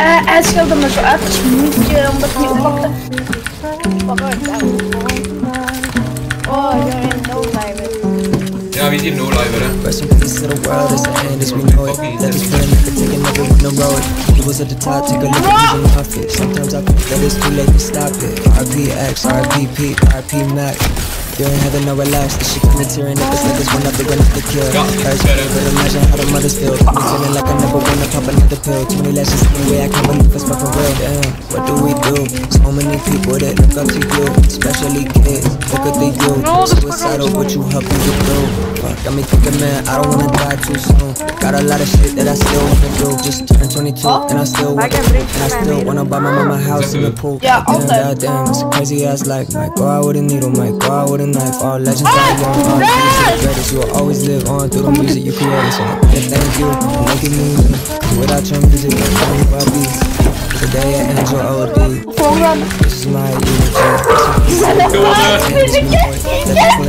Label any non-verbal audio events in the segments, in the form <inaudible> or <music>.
hij, hij schilderde me zo uit als muutje omdat hij niet oppakte. Fuck out, down. Oh, you're in no virus. Ja, wie is hier no live, hè? Rest in peace to the world, it's the end as we know it. Left is feeling like a taking over with no road. He was at the top, take a look at who's in the office. Sometimes I think that it's too late to stop it. RP X, RP P, RP Mac. You're in heaven, no relax. This shit coming tearing up. It's like it's one up, they're gonna have to kill. Got me, Hurts, better. but imagine how the mothers feel. Got me feeling like I never wanna pop another pill. Too many lashes in the way, I can't believe it's for real. Damn, what do we do? So many people that look up to you, especially kids. Look at they do. Suicidal, what you helping to do? Fuck, got me thinking, man, I don't wanna die too soon. A lot of shit that I still wanna do. Just turned 22, and I still wanna, and I still wanna buy my mama a house in the pool. Yeah, Damn, altijd. goddamn, it's a crazy ass life. Might go out with a needle, might go out with a knife. All legends die young, all legends are the greatest. You will always live on through the music you created. So, yeah, thank you for making me. Without your music, I don't know I'd be. Today I Angel OD. Volgende. This is my eulogy. <laughs>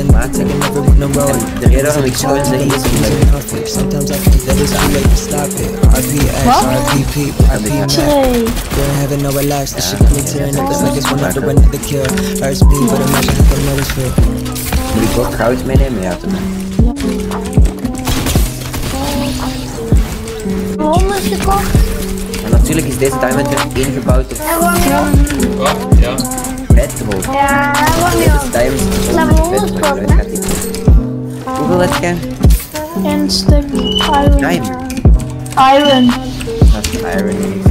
on road. De reden waarom ik zo zeg is omdat Sometimes I think that it's too late to stop it. RPX, RPP, RP Mac. You're in heaven, no relax. The shit coming tearing up. It's like it's one after another kill. Hurts me, but imagine how the mothers feel. moet ik ook goud meenemen? Ja, toen. Honderd gekocht. Maar natuurlijk is deze diamond weer ingebouwd op Wat? Ja. bedrock. Ja, wat Deze diamond is Level 100 bedrock. Hè? Eruit gaat die. Hoeveel heb jij? Een stuk iron. Diamond. Iron. Is iron.